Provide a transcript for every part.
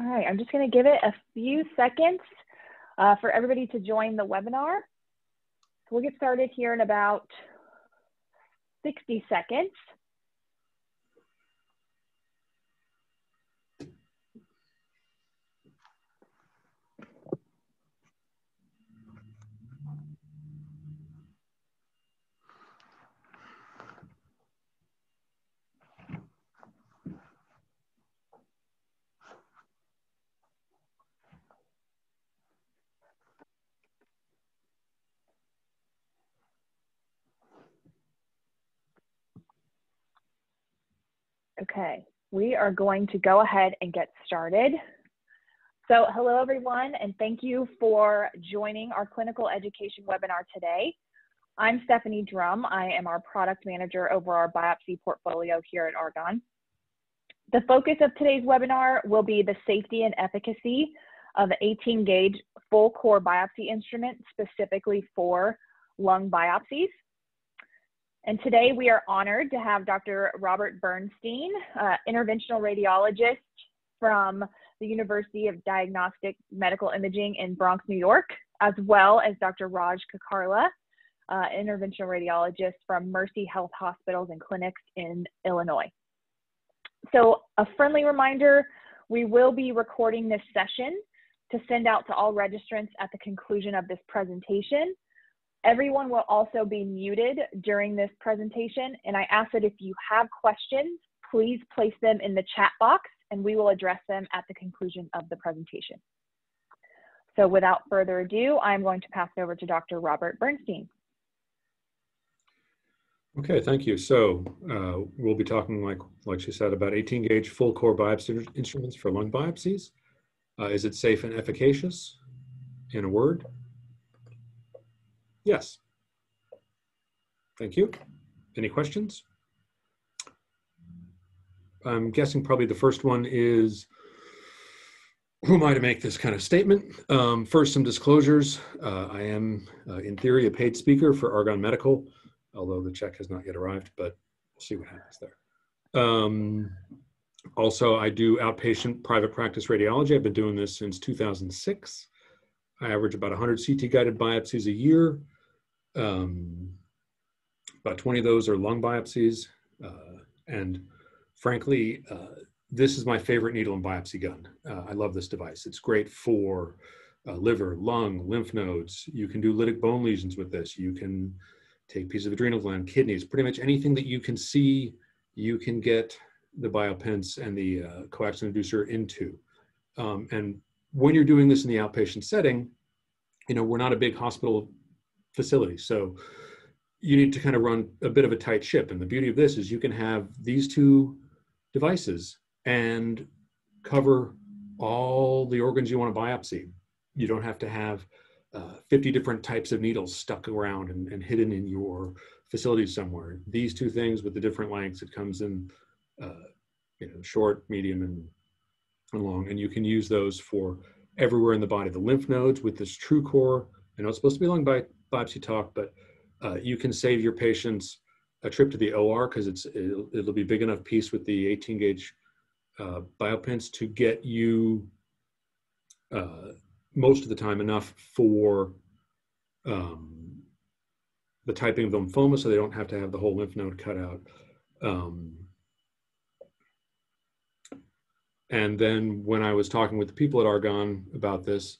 All right, I'm just going to give it a few seconds uh, for everybody to join the webinar. We'll get started here in about 60 seconds. Okay, we are going to go ahead and get started. So hello everyone, and thank you for joining our clinical education webinar today. I'm Stephanie Drum. I am our product manager over our biopsy portfolio here at Argon. The focus of today's webinar will be the safety and efficacy of the 18 gauge full core biopsy instrument specifically for lung biopsies. And today we are honored to have Dr. Robert Bernstein, uh, interventional radiologist from the University of Diagnostic Medical Imaging in Bronx, New York, as well as Dr. Raj Kakarla, uh, interventional radiologist from Mercy Health Hospitals and Clinics in Illinois. So a friendly reminder, we will be recording this session to send out to all registrants at the conclusion of this presentation. Everyone will also be muted during this presentation, and I ask that if you have questions, please place them in the chat box and we will address them at the conclusion of the presentation. So without further ado, I'm going to pass it over to Dr. Robert Bernstein. Okay, thank you. So uh, we'll be talking, like, like she said, about 18 gauge full core biopsy instruments for lung biopsies. Uh, is it safe and efficacious? In a word, Yes. Thank you. Any questions? I'm guessing probably the first one is, who am I to make this kind of statement? Um, first, some disclosures. Uh, I am, uh, in theory, a paid speaker for Argon Medical, although the check has not yet arrived, but we'll see what happens there. Um, also, I do outpatient private practice radiology. I've been doing this since 2006. I average about 100 CT guided biopsies a year. Um, about 20 of those are lung biopsies. Uh, and frankly, uh, this is my favorite needle and biopsy gun. Uh, I love this device. It's great for uh, liver, lung, lymph nodes. You can do lytic bone lesions with this. You can take pieces of adrenal gland, kidneys, pretty much anything that you can see, you can get the BioPince and the uh, coaxial inducer into. Um, and when you're doing this in the outpatient setting, you know, we're not a big hospital facility. So you need to kind of run a bit of a tight ship. And the beauty of this is you can have these two devices and cover all the organs you want to biopsy. You don't have to have uh, 50 different types of needles stuck around and, and, hidden in your facility somewhere. These two things with the different lengths, it comes in uh, you know, short, medium, and, and long. And you can use those for everywhere in the body. The lymph nodes with this true core. I know it's supposed to be long by biopsy talk, but uh, you can save your patients a trip to the OR because it's it'll, it'll, be big enough piece with the 18 gauge uh, BioPince to get you uh, most of the time enough for um, the typing of lymphoma, so they don't have to have the whole lymph node cut out. Um, and then when I was talking with the people at Argon about this,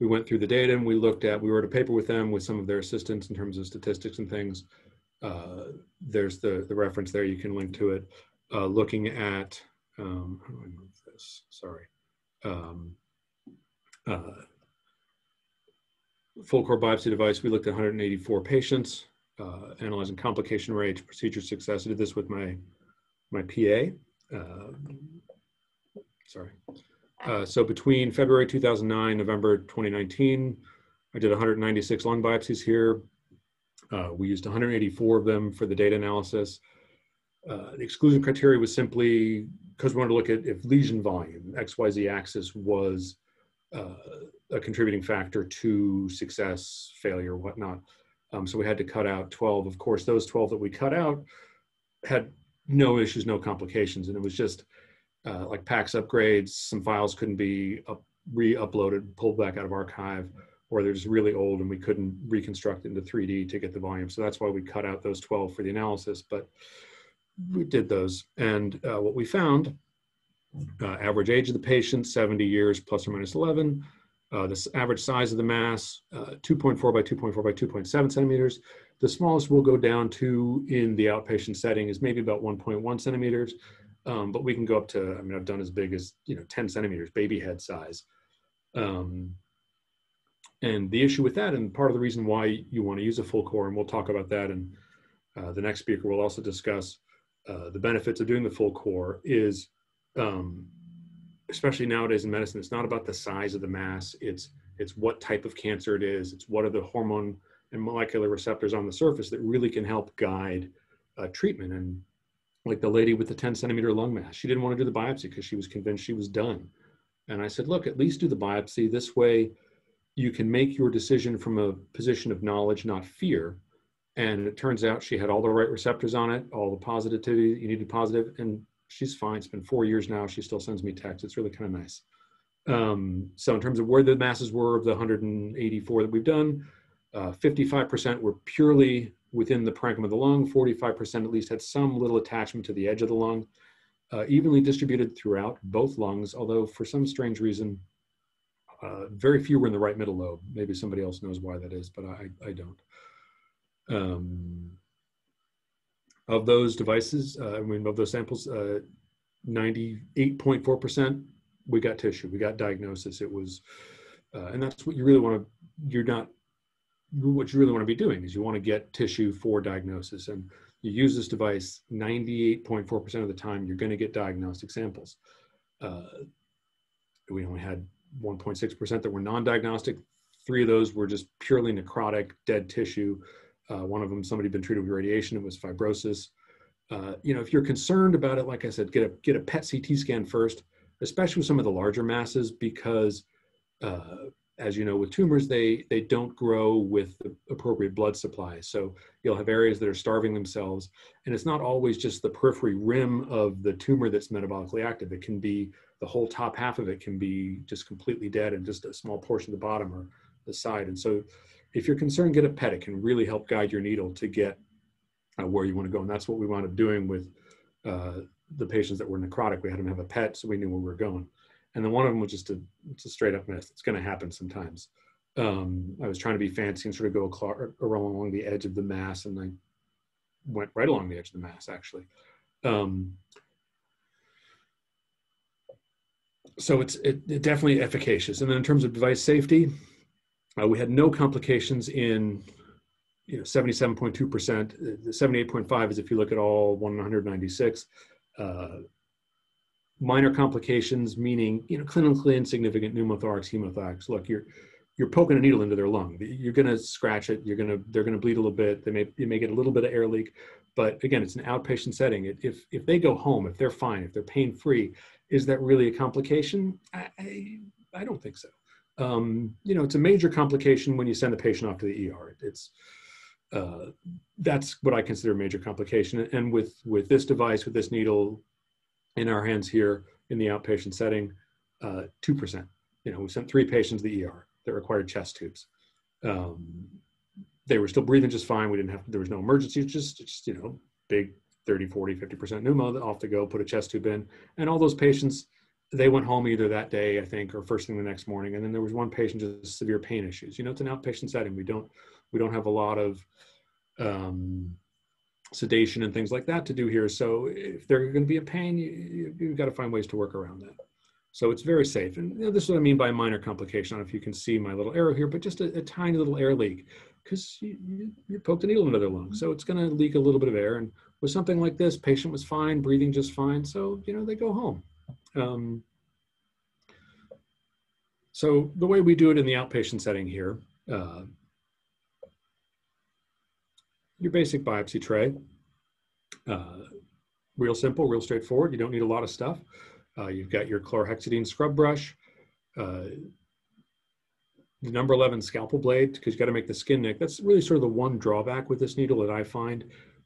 we went through the data and we looked at, we wrote a paper with them with some of their assistants in terms of statistics and things. Uh, there's the, the reference there, you can link to it. Uh, looking at, um, how do I move this? Sorry. Um, uh, full core biopsy device, we looked at 184 patients, uh, analyzing complication rates, procedure success. I did this with my, my PA. Uh, sorry. Uh, so between February 2009, November 2019, I did 196 lung biopsies here. Uh, we used 184 of them for the data analysis. Uh, the exclusion criteria was simply because we wanted to look at if lesion volume, XYZ axis, was uh, a contributing factor to success, failure, whatnot. Um, so we had to cut out 12. Of course, those 12 that we cut out had no issues, no complications. And it was just uh, like PACS upgrades, some files couldn't be up, re-uploaded, pulled back out of archive, or they're just really old and we couldn't reconstruct it into 3D to get the volume. So that's why we cut out those 12 for the analysis, but we did those. And uh, what we found, uh, average age of the patient, 70 years plus or minus 11, uh, the average size of the mass, uh, 2.4 by 2.4 by 2.7 centimeters. The smallest we'll go down to in the outpatient setting is maybe about 1.1 centimeters, um, but we can go up to, I mean, I've done as big as, you know, 10 centimeters, baby head size. Um, and the issue with that, and part of the reason why you want to use a full core, and we'll talk about that, and uh, the next speaker will also discuss uh, the benefits of doing the full core, is um, especially nowadays in medicine, it's not about the size of the mass. It's it's what type of cancer it is. It's what are the hormone and molecular receptors on the surface that really can help guide uh, treatment. And like the lady with the 10 centimeter lung mass, she didn't want to do the biopsy because she was convinced she was done. And I said, look, at least do the biopsy. This way, you can make your decision from a position of knowledge, not fear. And it turns out she had all the right receptors on it, all the positivity you needed positive, and she's fine. It's been four years now. She still sends me texts. It's really kind of nice. Um, so in terms of where the masses were of the 184 that we've done, 55% uh, were purely within the parenchyma of the lung. 45% at least had some little attachment to the edge of the lung, uh, evenly distributed throughout both lungs. Although for some strange reason, uh, very few were in the right middle lobe. Maybe somebody else knows why that is, but I, I don't. Um, of those devices, uh, I mean, of those samples, 98.4% uh, we got tissue, we got diagnosis. It was, uh, and that's what you really want to, you're not, what you really want to be doing is you want to get tissue for diagnosis. And you use this device 98.4% of the time, you're going to get diagnostic samples. Uh, we only had 1.6% that were non-diagnostic. Three of those were just purely necrotic, dead tissue. Uh, one of them, somebody had been treated with radiation. It was fibrosis. Uh, you know, if you're concerned about it, like I said, get a get a PET CT scan first, especially with some of the larger masses, because uh, as you know, with tumors, they they don't grow with the appropriate blood supply. So you'll have areas that are starving themselves, and it's not always just the periphery rim of the tumor that's metabolically active. It can be the whole top half of it can be just completely dead, and just a small portion of the bottom or the side. And so if you're concerned, get a PET. It can really help guide your needle to get uh, where you want to go. And that's what we wound up doing with uh, the patients that were necrotic. We had them have a PET so we knew where we were going. And then one of them was just a, it's a straight up miss. It's going to happen sometimes. Um, I was trying to be fancy and sort of go along the edge of the mass, and I went right along the edge of the mass actually. Um, so it's it, it definitely efficacious. And then in terms of device safety, uh, we had no complications in you know 77.2 percent. The 78.5 is if you look at all 196. Uh, minor complications, meaning you know clinically insignificant pneumothorax, hemothorax. Look, you're you're poking a needle into their lung. You're going to scratch it. You're going to they're going to bleed a little bit. They may you may get a little bit of air leak, but again, it's an outpatient setting. If if they go home, if they're fine, if they're pain free, is that really a complication? I, I, I don't think so. Um, you know, it's a major complication when you send the patient off to the ER. It's uh, that's what I consider a major complication. And with with this device, with this needle in our hands here in the outpatient setting, uh, two uh, percent. You know, we sent three patients to the ER that required chest tubes. Um, they were still breathing just fine. We didn't have, there was no emergency, just, just, you know, big 30, 40, 50% pneumo off to go, put a chest tube in. And all those patients, they went home either that day, I think, or first thing the next morning. And then there was one patient just severe pain issues. You know, it's an outpatient setting. We don't, we don't have a lot of um, sedation and things like that to do here. So if they're going to be a pain, you, you, you've got to find ways to work around that. So it's very safe. And you know, this is what I mean by minor complication. I don't know if you can see my little arrow here, but just a, a tiny little air leak because you, you, you, poked a needle into their lung. So it's going to leak a little bit of air. And with something like this, patient was fine, breathing just fine. So, you know, they go home. Um, so the way we do it in the outpatient setting here, uh, your basic biopsy tray, uh, real simple, real straightforward. You don't need a lot of stuff. Uh, you've got your chlorhexidine scrub brush, uh, the number 11 scalpel blade, because you've got to make the skin nick. That's really sort of the one drawback with this needle that I find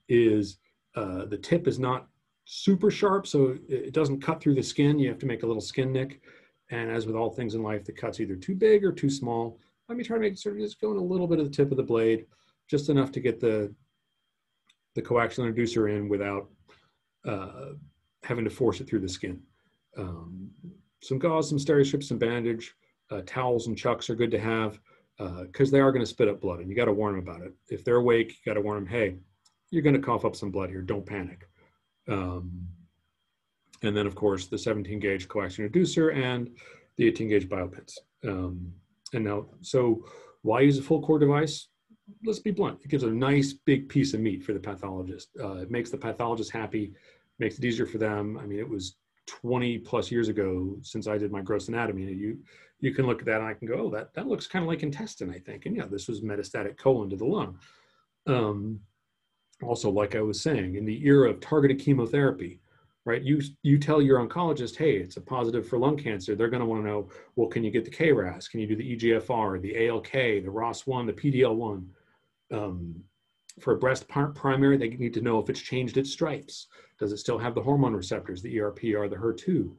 is uh, the tip is not super sharp, so it doesn't cut through the skin. You have to make a little skin nick. And as with all things in life, the cut's either too big or too small. Let me try to make sort of just going a little bit of the tip of the blade, just enough to get the the coaxial introducer in without uh, having to force it through the skin. Um, some gauze, some steri-strips, some bandage, uh, towels and chucks are good to have because uh, they are going to spit up blood and you got to warn them about it. If they're awake, you got to warn them, hey, you're going to cough up some blood here. Don't panic. Um, and then, of course, the 17 gauge coaxial introducer and the 18 gauge BioPince. Um, and now, so why use a full core device? Let's be blunt. It gives a nice big piece of meat for the pathologist. Uh, it makes the pathologist happy, makes it easier for them. I mean, it was 20 plus years ago since I did my gross anatomy. You you can look at that and I can go, oh, that that looks kind of like intestine, I think. And yeah, this was metastatic colon to the lung. Um, also, like I was saying, in the era of targeted chemotherapy, right? You you tell your oncologist, hey, it's a positive for lung cancer. They're going to want to know, well, can you get the KRAS? Can you do the EGFR, the ALK, the ROS1, the PDL1? Um, for a breast primary, they need to know if it's changed its stripes. Does it still have the hormone receptors, the ERPR, the HER2?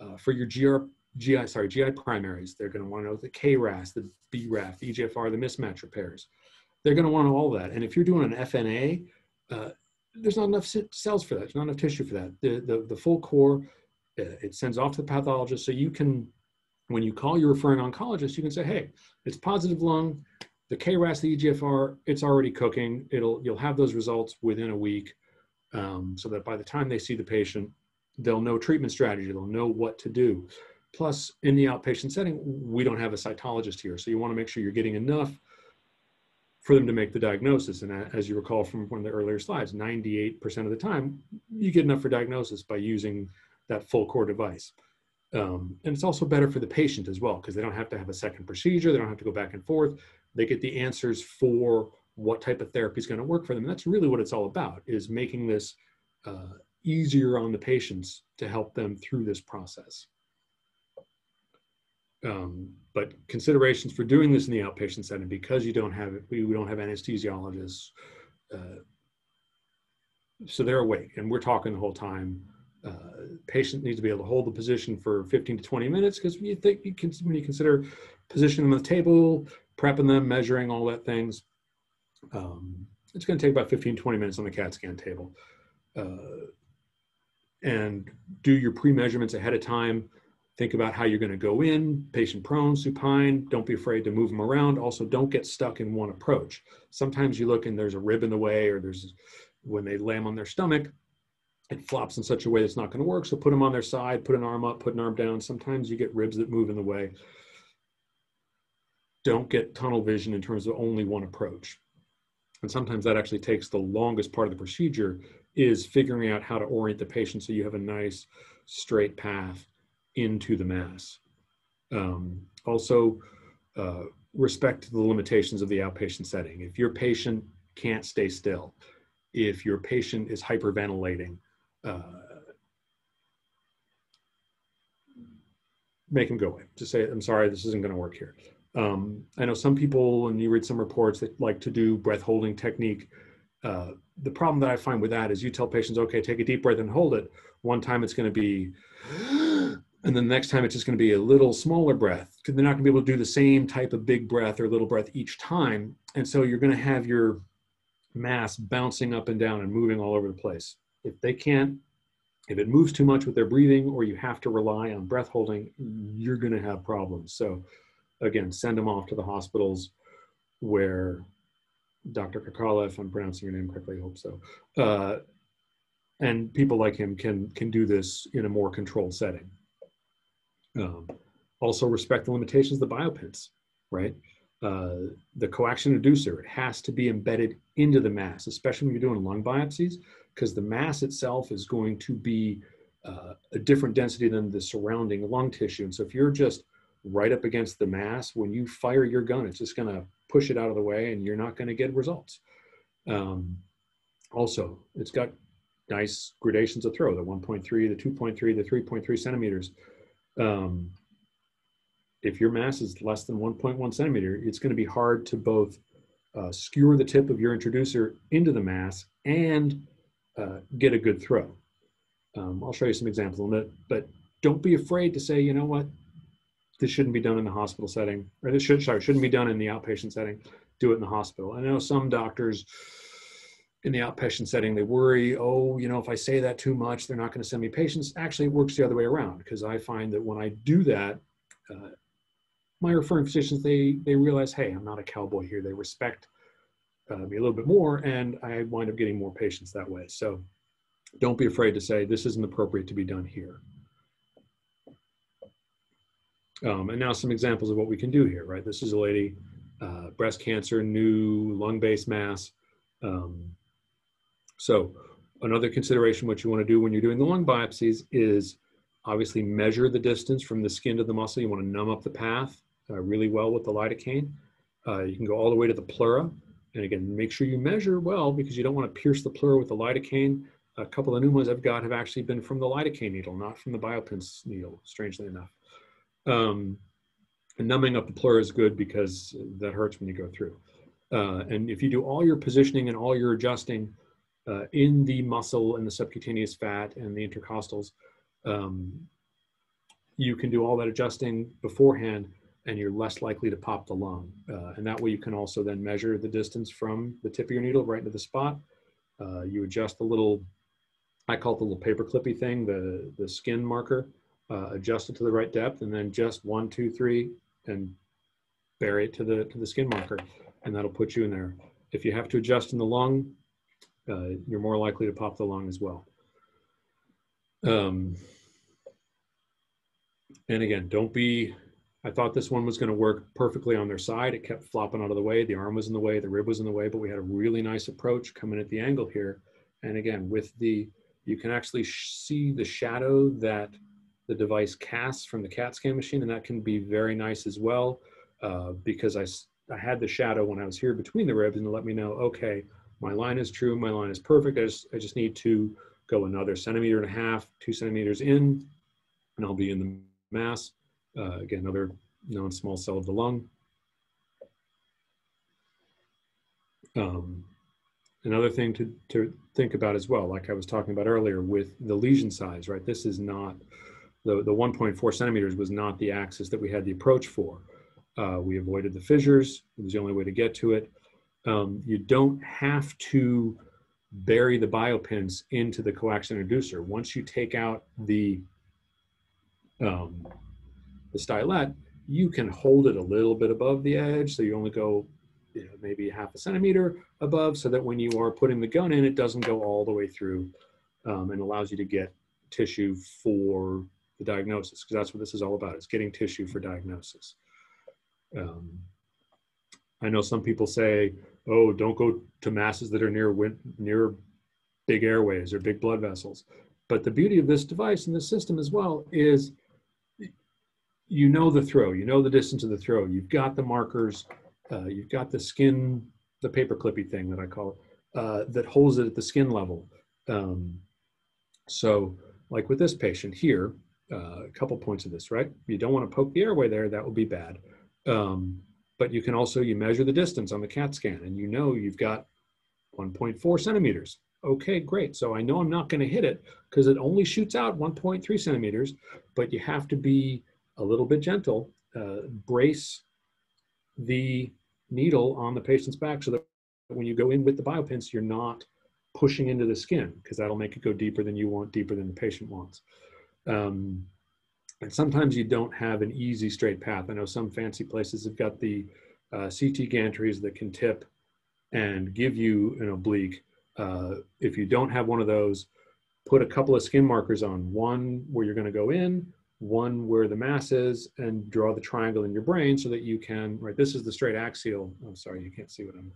Uh, for your GR, GI, sorry, GI primaries, they're going to want to know the KRAS, the BRAF, the EGFR, the mismatch repairs. They're going to want all that. And if you're doing an FNA, uh, there's not enough cells for that. There's not enough tissue for that. The, the, the full core, uh, it sends off to the pathologist. So you can, when you call your referring oncologist, you can say, hey, it's positive lung, the KRAS, the EGFR, it's already cooking. It'll, you'll have those results within a week um, so that by the time they see the patient, they'll know treatment strategy, they'll know what to do. Plus, in the outpatient setting, we don't have a cytologist here. So you want to make sure you're getting enough for them to make the diagnosis. And as you recall from one of the earlier slides, 98% of the time, you get enough for diagnosis by using that full core device. Um, and it's also better for the patient as well, because they don't have to have a second procedure. They don't have to go back and forth. They get the answers for what type of therapy is going to work for them. And that's really what it's all about, is making this uh, easier on the patients to help them through this process. Um, but considerations for doing this in the outpatient setting because you don't have we, we don't have anesthesiologists uh, so they're awake and we're talking the whole time uh, patient needs to be able to hold the position for 15 to 20 minutes because when you think you can when you consider positioning on the table prepping them measuring all that things um, it's going to take about 15 20 minutes on the cat scan table uh, and do your pre-measurements ahead of time Think about how you're going to go in, patient prone, supine. Don't be afraid to move them around. Also, don't get stuck in one approach. Sometimes you look and there's a rib in the way, or there's when they lay them on their stomach, it flops in such a way that's not going to work. So put them on their side, put an arm up, put an arm down. Sometimes you get ribs that move in the way. Don't get tunnel vision in terms of only one approach. And sometimes that actually takes the longest part of the procedure is figuring out how to orient the patient so you have a nice straight path into the mass. Um, also, uh, respect the limitations of the outpatient setting. If your patient can't stay still, if your patient is hyperventilating, uh, make them go away. Just say, I'm sorry, this isn't going to work here. Um, I know some people, and you read some reports that like to do breath holding technique. Uh, the problem that I find with that is you tell patients, okay, take a deep breath and hold it. One time it's going to be and then the next time it's just going to be a little smaller breath they're not going to be able to do the same type of big breath or little breath each time and so you're going to have your mass bouncing up and down and moving all over the place if they can't if it moves too much with their breathing or you have to rely on breath holding you're going to have problems so again send them off to the hospitals where dr kakala if i'm pronouncing your name correctly i hope so uh, and people like him can can do this in a more controlled setting um, also respect the limitations of the BioPince, right? Uh, the coaxial inducer, it has to be embedded into the mass, especially when you're doing lung biopsies, because the mass itself is going to be uh, a different density than the surrounding lung tissue. And so if you're just right up against the mass, when you fire your gun, it's just going to push it out of the way and you're not going to get results. Um, also, it's got nice gradations of throw, the 1.3, the 2.3, the 3.3 centimeters um, if your mass is less than 1.1 centimeter, it's going to be hard to both uh, skewer the tip of your introducer into the mass and uh, get a good throw. Um, I'll show you some examples in a minute, but don't be afraid to say, you know what, this shouldn't be done in the hospital setting, or this should, sorry, shouldn't be done in the outpatient setting. Do it in the hospital. I know some doctors in the outpatient setting, they worry, oh, you know, if I say that too much, they're not going to send me patients. Actually, it works the other way around because I find that when I do that, uh, my referring physicians, they, they realize, hey, I'm not a cowboy here. They respect uh, me a little bit more, and I wind up getting more patients that way. So don't be afraid to say, this isn't appropriate to be done here. Um, and now some examples of what we can do here, right? This is a lady, uh, breast cancer, new lung-based mass. Um, so another consideration, what you wanna do when you're doing the lung biopsies is obviously measure the distance from the skin to the muscle. You wanna numb up the path uh, really well with the lidocaine. Uh, you can go all the way to the pleura. And again, make sure you measure well because you don't wanna pierce the pleura with the lidocaine. A couple of new ones I've got have actually been from the lidocaine needle, not from the BioPince needle, strangely enough. Um, numbing up the pleura is good because that hurts when you go through. Uh, and if you do all your positioning and all your adjusting uh, in the muscle and the subcutaneous fat and the intercostals, um, you can do all that adjusting beforehand and you're less likely to pop the lung. Uh, and that way you can also then measure the distance from the tip of your needle right into the spot. Uh, you adjust the little, I call it the little paper clippy thing, the, the skin marker uh, adjust it to the right depth, and then just one, two, three, and bury it to the to the skin marker, and that'll put you in there. If you have to adjust in the lung, uh, you're more likely to pop the lung as well. Um, and again, don't be. I thought this one was going to work perfectly on their side. It kept flopping out of the way. The arm was in the way, the rib was in the way, but we had a really nice approach coming at the angle here. And again, with the, you can actually see the shadow that the device casts from the CAT scan machine, and that can be very nice as well uh, because I, I had the shadow when I was here between the ribs and let me know, okay, my line is true, my line is perfect. I just, I just need to go another centimeter and a half, two centimeters in, and I'll be in the mass. Uh, again, another non-small cell of the lung. Um, another thing to, to think about as well, like I was talking about earlier with the lesion size, right? This is not the, the 1.4 centimeters was not the axis that we had the approach for. Uh, we avoided the fissures. It was the only way to get to it. Um, you don't have to bury the BioPince into the coaxial introducer. Once you take out the, um, the stylet, you can hold it a little bit above the edge. So you only go you know, maybe half a centimeter above so that when you are putting the gun in, it doesn't go all the way through um, and allows you to get tissue for the diagnosis because that's what this is all about. It's getting tissue for diagnosis. Um, I know some people say, "Oh, don't go to masses that are near near big airways or big blood vessels." But the beauty of this device and this system as well is you know the throw, you know the distance of the throw. You've got the markers, uh, you've got the skin, the paper clippy thing that I call it, uh, that holds it at the skin level. Um, so, like with this patient here, uh, a couple points of this, right? You don't want to poke the airway there, that would be bad. Um, but you can also, you measure the distance on the CAT scan and you know you've got 1.4 centimeters. Okay, great. So I know I'm not going to hit it because it only shoots out 1.3 centimeters, but you have to be a little bit gentle, uh, brace the needle on the patient's back so that when you go in with the BioPince, you're not pushing into the skin because that'll make it go deeper than you want, deeper than the patient wants. Um, and sometimes you don't have an easy straight path. I know some fancy places have got the uh, CT gantries that can tip and give you an oblique. Uh, if you don't have one of those, put a couple of skin markers on, one where you're gonna go in, one where the mass is, and draw the triangle in your brain so that you can, right, this is the straight axial. I'm sorry, you can't see what I'm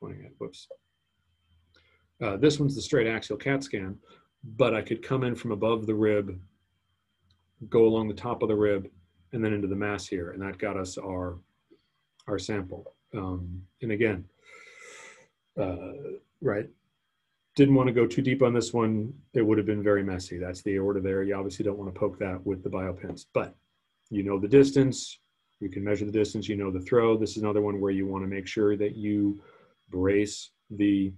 pointing at, whoops. Uh, this one's the straight axial CAT scan but I could come in from above the rib, go along the top of the rib, and then into the mass here, and that got us our our sample. Um, and again, uh, right, didn't want to go too deep on this one. It would have been very messy. That's the aorta there. You obviously don't want to poke that with the BioPince, but you know the distance. You can measure the distance. You know the throw. This is another one where you want to make sure that you brace the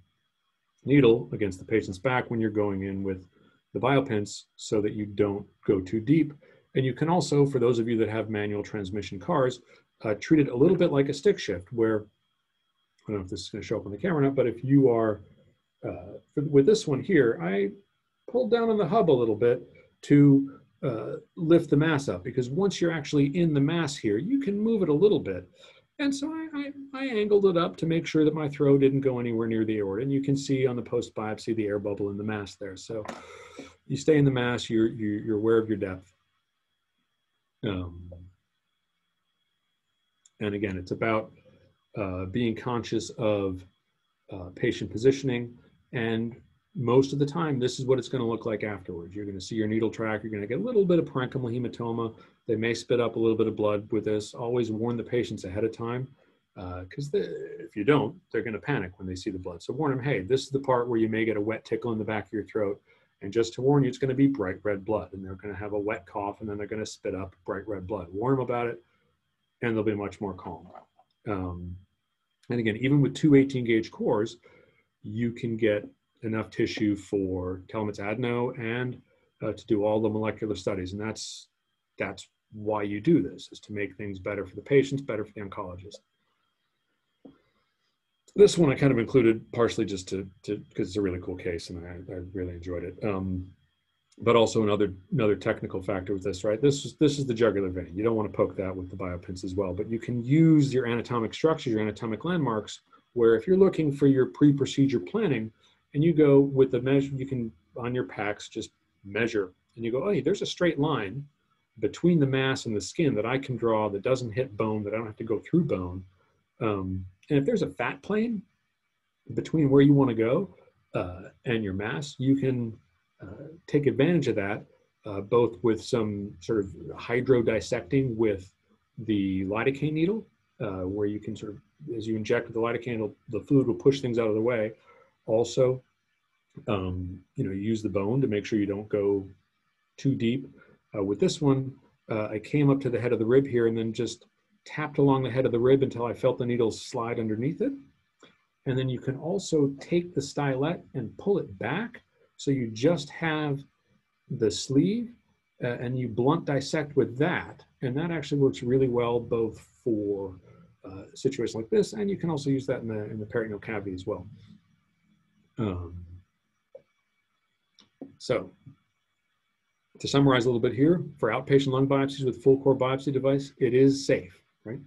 needle against the patient's back when you're going in with the BioPince so that you don't go too deep. And you can also, for those of you that have manual transmission cars, uh, treat it a little bit like a stick shift where, I don't know if this is gonna show up on the camera or not, but if you are, uh, with this one here, I pulled down on the hub a little bit to uh, lift the mass up because once you're actually in the mass here, you can move it a little bit. And so I, I, I, angled it up to make sure that my throw didn't go anywhere near the aorta. And you can see on the post biopsy the air bubble in the mass there. So you stay in the mass, you're, you're, you're aware of your depth. Um, and again, it's about uh, being conscious of uh, patient positioning and most of the time, this is what it's going to look like afterwards. You're going to see your needle track. You're going to get a little bit of parenchymal hematoma. They may spit up a little bit of blood with this. Always warn the patients ahead of time because uh, if you don't, they're going to panic when they see the blood. So warn them, hey, this is the part where you may get a wet tickle in the back of your throat. And just to warn you, it's going to be bright red blood. And they're going to have a wet cough and then they're going to spit up bright red blood. Warn them about it and they'll be much more calm. Um, and again, even with two 18 gauge cores, you can get enough tissue for Telmet's adeno and uh, to do all the molecular studies. And that's, that's why you do this, is to make things better for the patients, better for the oncologist. This one I kind of included partially just to, to because it's a really cool case and I, I really enjoyed it. Um, but also another another technical factor with this, right? This is this is the jugular vein. You don't want to poke that with the BioPince as well, but you can use your anatomic structures, your anatomic landmarks, where if you're looking for your pre-procedure planning, and you go with the measure, you can on your PACS just measure and you go, oh, hey, there's a straight line between the mass and the skin that I can draw that doesn't hit bone, that I don't have to go through bone. Um, and if there's a fat plane between where you want to go uh, and your mass, you can uh, take advantage of that, uh, both with some sort of hydro dissecting with the lidocaine needle, uh, where you can sort of, as you inject the lidocaine, the fluid will push things out of the way, also, um, you know, use the bone to make sure you don't go too deep. Uh, with this one, uh, I came up to the head of the rib here and then just tapped along the head of the rib until I felt the needle slide underneath it. And then you can also take the stylet and pull it back. So you just have the sleeve uh, and you blunt dissect with that. And that actually works really well both for uh, like this, and you can also use that in the, in the peritoneal cavity as well. Um, so to summarize a little bit here, for outpatient lung biopsies with full core biopsy device, it is safe, right?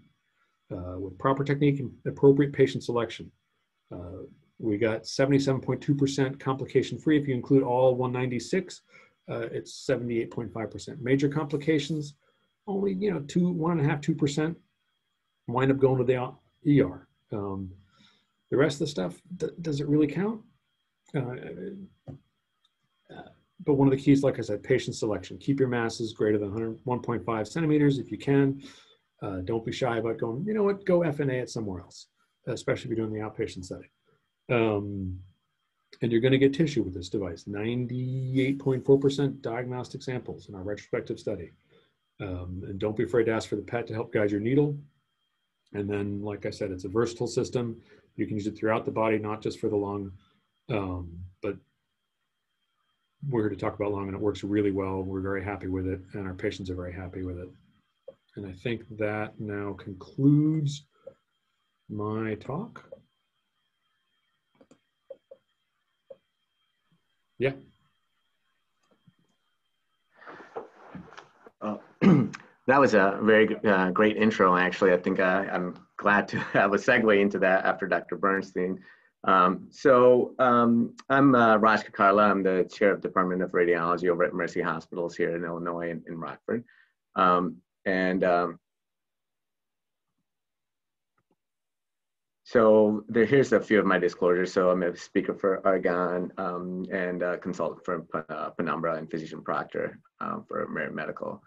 Uh, with proper technique and appropriate patient selection. Uh, we got 77.2% complication free. If you include all 196, uh, it's 78.5%. Major complications, only, you know, two, one and a half, 2% wind up going to the ER. Um, the rest of the stuff, does it really count? Uh, but one of the keys, like I said, patient selection. Keep your masses greater than 101.5 centimeters if you can. Uh, don't be shy about going, you know what, go FNA it somewhere else, especially if you're doing the outpatient setting. Um, and you're going to get tissue with this device 98.4% diagnostic samples in our retrospective study. Um, and don't be afraid to ask for the PET to help guide your needle. And then, like I said, it's a versatile system. You can use it throughout the body, not just for the lung. Um, but we're here to talk about lung and it works really well. We're very happy with it and our patients are very happy with it. And I think that now concludes my talk. Yeah. Uh, that was a very uh, great intro, actually. I think uh, I'm glad to have a segue into that after Dr. Bernstein. Um, so um, I'm uh, Raj Kakarla. I'm the chair of Department of Radiology over at Mercy Hospitals here in Illinois in, in Rockford. Um, and um, so there, here's a few of my disclosures. So I'm a speaker for Argon um, and a consultant for uh, Penumbra and physician proctor um, for Merit Medical.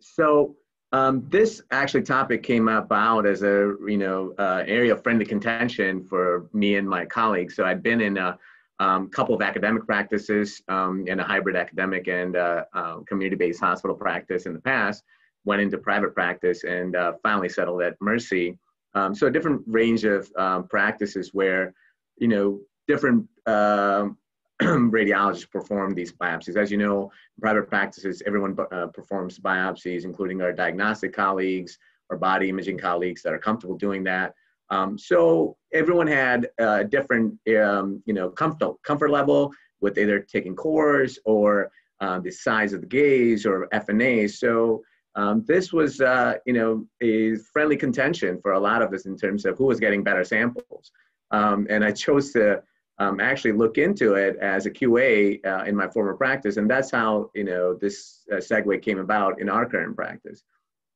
So um, this actually topic came about as a you know uh, area of friendly contention for me and my colleagues. So I'd been in a um, couple of academic practices um, in a hybrid academic and uh, uh, community-based hospital practice in the past. Went into private practice and uh, finally settled at Mercy. Um, so a different range of um, practices where you know different um, radiologists perform these biopsies. As you know, private practices, everyone uh, performs biopsies, including our diagnostic colleagues, our body imaging colleagues that are comfortable doing that. Um, so everyone had a different, um, you know, comfort, comfort level with either taking cores or uh, the size of the gauge or FNA. So um, this was, uh, you know, a friendly contention for a lot of us in terms of who was getting better samples. Um, and I chose to um, actually look into it as a QA uh, in my former practice, and that's how you know this uh, segue came about in our current practice.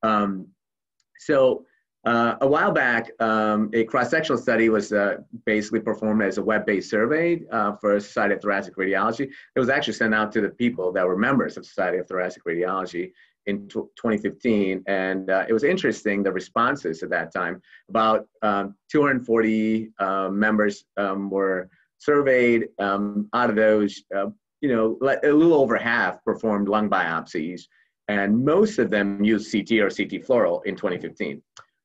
Um, so uh, a while back, um, a cross-sectional study was uh, basically performed as a web-based survey uh, for Society of Thoracic Radiology. It was actually sent out to the people that were members of Society of Thoracic Radiology in 2015, and uh, it was interesting the responses at that time. About um, 240 uh, members um, were surveyed. Um, out of those, uh, you know, a little over half performed lung biopsies, and most of them used CT or CT fluoro in 2015.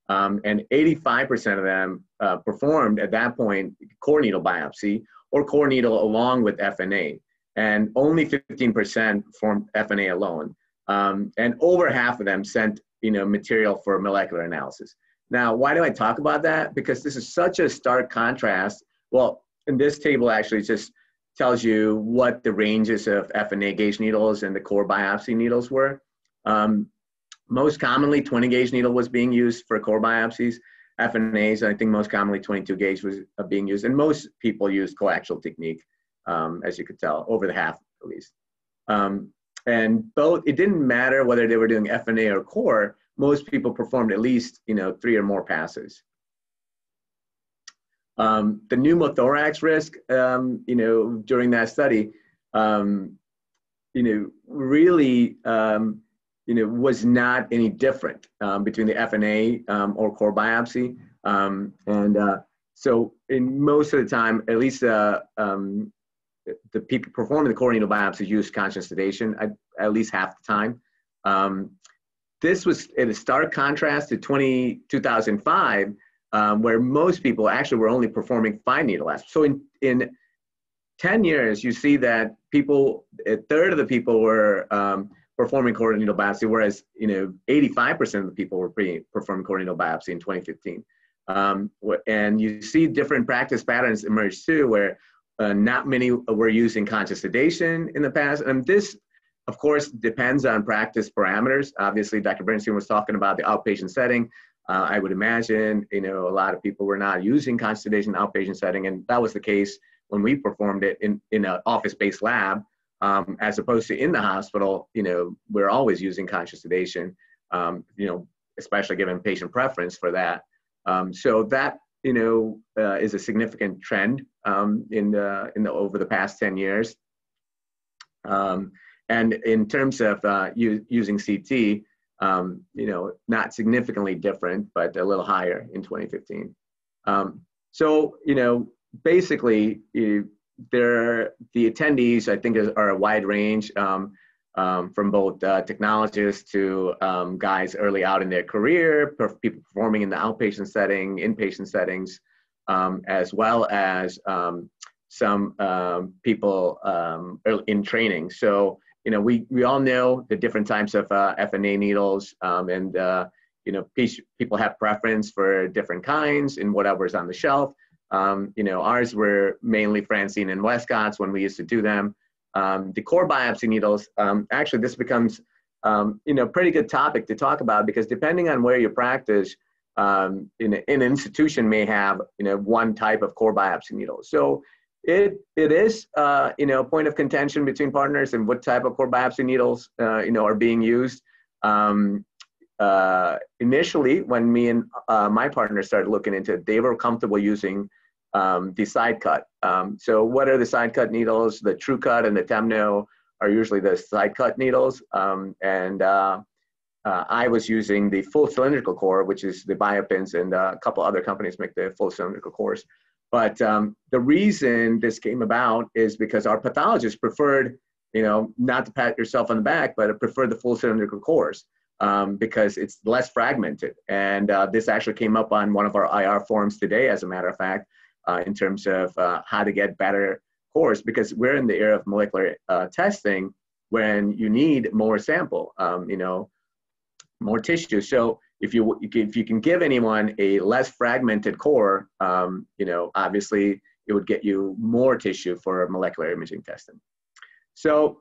Um, and 85% of them uh, performed at that point core needle biopsy or core needle along with FNA. And only 15% performed FNA alone. Um, and over half of them sent you know, material for molecular analysis. Now, why do I talk about that? Because this is such a stark contrast. Well, in this table actually just tells you what the ranges of FNA gauge needles and the core biopsy needles were. Um, most commonly, 20 gauge needle was being used for core biopsies. FNAs, I think most commonly 22 gauge was uh, being used, and most people used coaxial technique, um, as you could tell, over the half at least. Um, and both, it didn't matter whether they were doing FNA or core, most people performed at least, you know, three or more passes. Um, the pneumothorax risk, um, you know, during that study, um, you know, really um, you know, was not any different um, between the FNA um, or core biopsy. Um, and uh, so in most of the time, at least uh, the people performing the core needle biopsy used conscious sedation at, at least half the time. This was in a stark contrast to 20, 2005, um, where most people actually were only performing fine needle aspirations. So in, in 10 years, you see that people, a third of the people were performing core needle biopsy, whereas you know 85% of the people were pre- performing core needle biopsy in 2015. Um, and you see different practice patterns emerge too, where uh, not many were using conscious sedation in the past. And this, of course, depends on practice parameters. Obviously, Dr. Bernstein was talking about the outpatient setting. Uh, I would imagine, you know, a lot of people were not using conscious sedation in outpatient setting, and that was the case when we performed it in, in an office-based lab um, as opposed to in the hospital, you know, we're always using conscious sedation, um, you know, especially given patient preference for that. Um, so that, you know, uh, is a significant trend um, in the, in the, over the past 10 years. Um, and in terms of uh, using CT, um, you know, not significantly different, but a little higher in 2015. so, you know, basically, you, there, the attendees, I think, is, are a wide range um, um, from both uh, technologists to um, guys early out in their career, people performing in the outpatient setting, inpatient settings, um, as well as um, some um, people in training. So, you know, we, we all know the different types of uh, FNA needles and, uh, you know, people have preference for different kinds and whatever's on the shelf. Um, you know, ours were mainly Franseen and Westcott's when we used to do them. Um, the core biopsy needles, um, actually, this becomes, um, you know, pretty good topic to talk about because depending on where you practice, um, in an institution may have, you know, one type of core biopsy needle. So it, it is, uh, you know, a point of contention between partners and what type of core biopsy needles, uh, you know, are being used. Um, uh, initially, when me and uh, my partner started looking into it, they were comfortable using um, the side cut. Um, so, what are the side cut needles? The Tru-Cut and the Temno are usually the side cut needles. Um, and uh, uh, I was using the full cylindrical core, which is the BioPince, and a couple other companies make the full cylindrical cores. But um, the reason this came about is because our pathologists preferred, you know, not to pat yourself on the back, but preferred the full cylindrical cores um, because it's less fragmented. And uh, this actually came up on one of our IR forums today, as a matter of fact, uh, in terms of uh, how to get better cores because we're in the era of molecular uh, testing when you need more sample, um, you know, more tissue. So if you if you can give anyone a less fragmented core, um, you know, obviously it would get you more tissue for molecular imaging testing. So,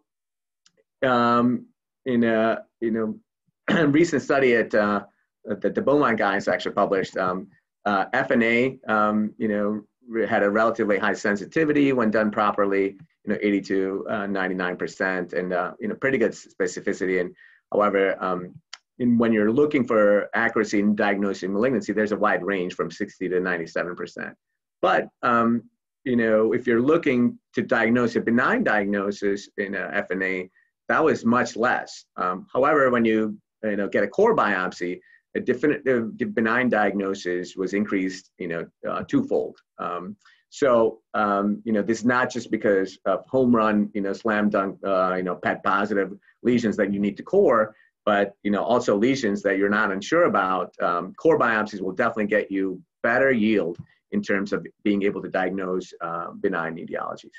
um, in a you know recent study at uh, that the Beaumont guys actually published, um, uh, FNA, um, you know, had a relatively high sensitivity when done properly, you know, 80 to uh, 99%, and uh, you know, pretty good specificity. And however, um, in, when you're looking for accuracy in diagnosing malignancy, there's a wide range from 60 to 97%. But um, you know, if you're looking to diagnose a benign diagnosis in a FNA, that was much less. Um, however, when you you know get a core biopsy, a definitive benign diagnosis was increased, you know, uh, twofold. Um, so, um, you know, this is not just because of home run, you know, slam dunk, uh, you know, PET positive lesions that you need to core, but, you know, also lesions that you're not unsure about. Um, core biopsies will definitely get you better yield in terms of being able to diagnose uh, benign etiologies.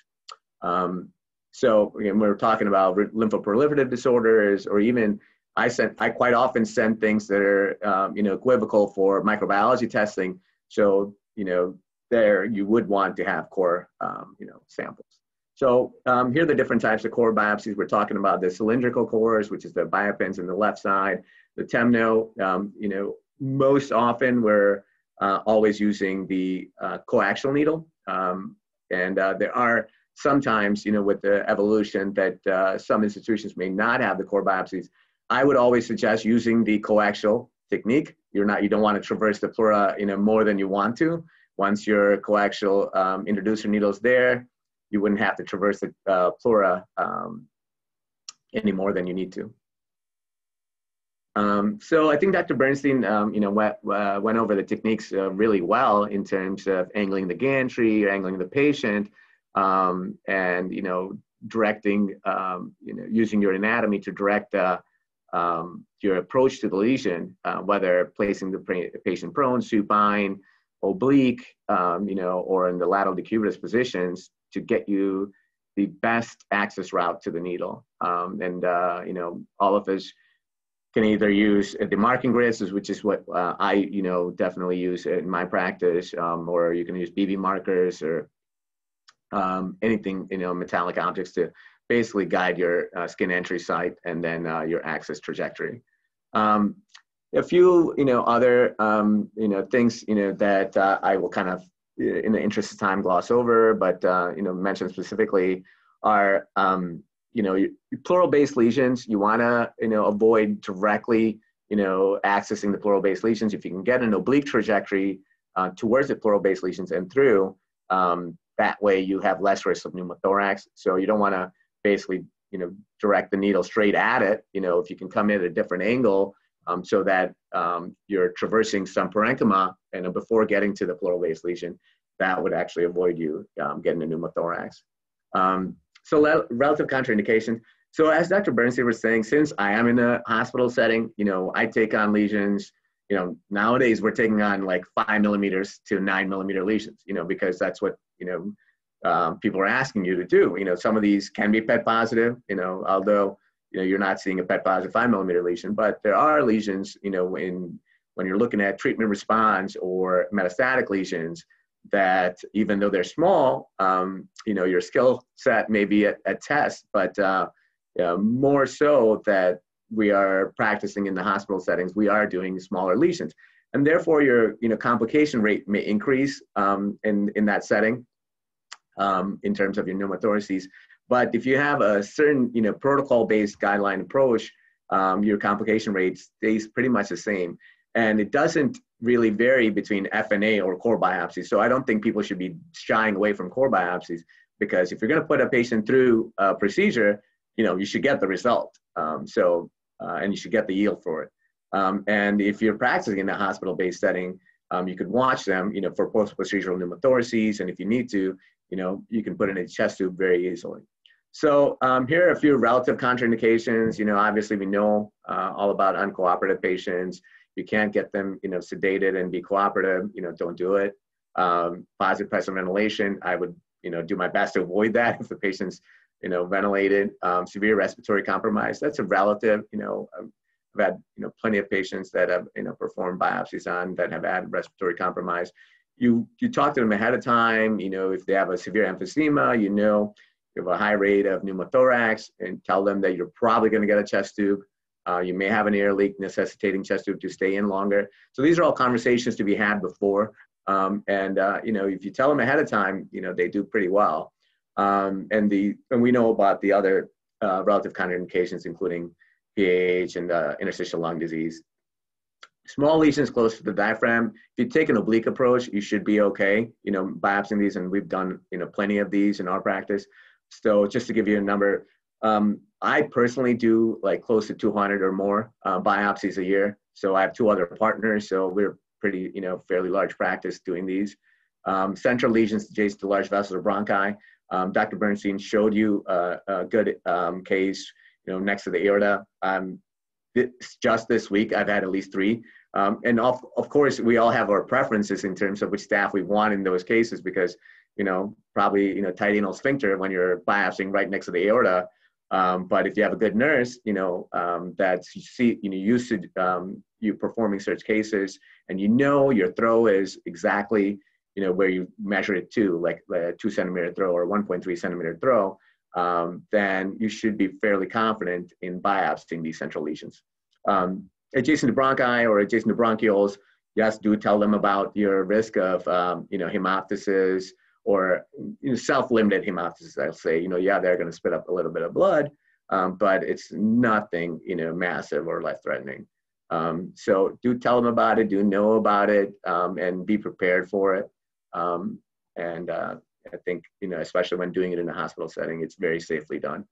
Um, so again, we're talking about lymphoproliferative disorders or even I sent I quite often send things that are um, you know equivocal for microbiology testing. So you know there you would want to have core um, you know samples. So um, here are the different types of core biopsies. We're talking about the cylindrical cores, which is the BioPince in the left side. The temno, um, you know, most often we're uh, always using the uh, coaxial needle. Um, and uh, there are sometimes, you know, with the evolution that uh, some institutions may not have the core biopsies I would always suggest using the coaxial technique. You're not, you don't want to traverse the pleura, you know, more than you want to. Once your coaxial um, introducer needle is there, you wouldn't have to traverse the uh, pleura um, any more than you need to. Um, so I think Dr. Bernstein, um, you know, went, uh, went over the techniques uh, really well in terms of angling the gantry, angling the patient, um, and you know, directing, um, you know, using your anatomy to direct uh, um, your approach to the lesion, uh, whether placing the patient prone, supine, oblique, um, you know, or in the lateral decubitus positions to get you the best access route to the needle. Um, and, uh, you know, all of us can either use the marking grids, which is what uh, I, you know, definitely use in my practice, um, or you can use BB markers or um, anything, you know, metallic objects to basically guide your uh, skin entry site and then uh, your access trajectory. Um, a few, you know, other, um, you know, things, you know, that uh, I will kind of, in the interest of time, gloss over, but, uh, you know, mention specifically are, um, you know, pleural-based lesions. You want to, you know, avoid directly, you know, accessing the pleural-based lesions. If you can get an oblique trajectory uh, towards the pleural-based lesions and through, um, that way you have less risk of pneumothorax. So you don't want to basically you know direct the needle straight at it you know if you can come in at a different angle um, so that um, you're traversing some parenchyma and before getting to the pleural base lesion that would actually avoid you um, getting a pneumothorax um, so le- relative contraindications so as dr bernstein was saying since i am in a hospital setting you know i take on lesions you know nowadays we're taking on like five millimeters to nine millimeter lesions you know because that's what you know um, people are asking you to do. You know, some of these can be PET positive, you know, although, you know, you're not seeing a PET positive five millimeter lesion, but there are lesions, you know, in, when you're looking at treatment response or metastatic lesions that even though they're small, um, you know, your skill set may be a, a test, but uh, more so that we are practicing in the hospital settings, we are doing smaller lesions. And therefore your, you know, complication rate may increase um, in, in that setting um, in terms of your pneumothoraces. But if you have a certain, you know, protocol-based guideline approach, um, your complication rate stays pretty much the same. And it doesn't really vary between FNA or core biopsies. So I don't think people should be shying away from core biopsies because if you're going to put a patient through a procedure, you know, you should get the result. Um, so, uh, and you should get the yield for it. Um, and if you're practicing in a hospital-based setting, um, you could watch them, you know, for post-procedural pneumothoraces, and if you need to, you know, you can put in a chest tube very easily. So um, here are a few relative contraindications. You know, obviously we know uh, all about uncooperative patients. You can't get them, you know, sedated and be cooperative. You know, don't do it. Um, positive pressure ventilation, I would, you know, do my best to avoid that if the patient's, you know, ventilated. Um, severe respiratory compromise, that's a relative, you know, I've had, you know, plenty of patients that have, you know, performed biopsies on that have had respiratory compromise. You, you talk to them ahead of time, you know, if they have a severe emphysema, you know, you have a high rate of pneumothorax and tell them that you're probably going to get a chest tube. Uh, you may have an air leak necessitating chest tube to stay in longer. So these are all conversations to be had before. Um, and uh, you know, if you tell them ahead of time, you know, they do pretty well. Um, and the and we know about the other uh, relative contraindications, including PAH and uh, interstitial lung disease. Small lesions close to the diaphragm. If you take an oblique approach, you should be okay. You know, biopsying these, and we've done you know plenty of these in our practice. So just to give you a number, um, I personally do like close to 200 or more uh, biopsies a year. So I have two other partners. So we're pretty, you know, fairly large practice doing these. Um, central lesions adjacent to large vessels or bronchi. Um, Dr. Bernstein showed you uh, a good um, case, you know, next to the aorta. Um, this, just this week, I've had at least three. Um, and of, of course, we all have our preferences in terms of which staff we want in those cases because, you know, probably, you know, tight anal sphincter when you're biopsying right next to the aorta. Um, but if you have a good nurse, you know, um, that's you see, you know, used to um, you performing such cases, and you know your throw is exactly, you know, where you measure it to, like a two centimeter throw or 1.3 centimeter throw, um, then you should be fairly confident in biopsying these central lesions. Um, adjacent to bronchi or adjacent to bronchioles, yes, do tell them about your risk of, um, you know, hemoptysis or you know, self-limited hemoptysis. I'll say, you know, yeah, they're going to spit up a little bit of blood, um, but it's nothing, you know, massive or life-threatening. Um, so do tell them about it, do know about it, um, and be prepared for it. Um, and uh, I think, you know, especially when doing it in a hospital setting, it's very safely done.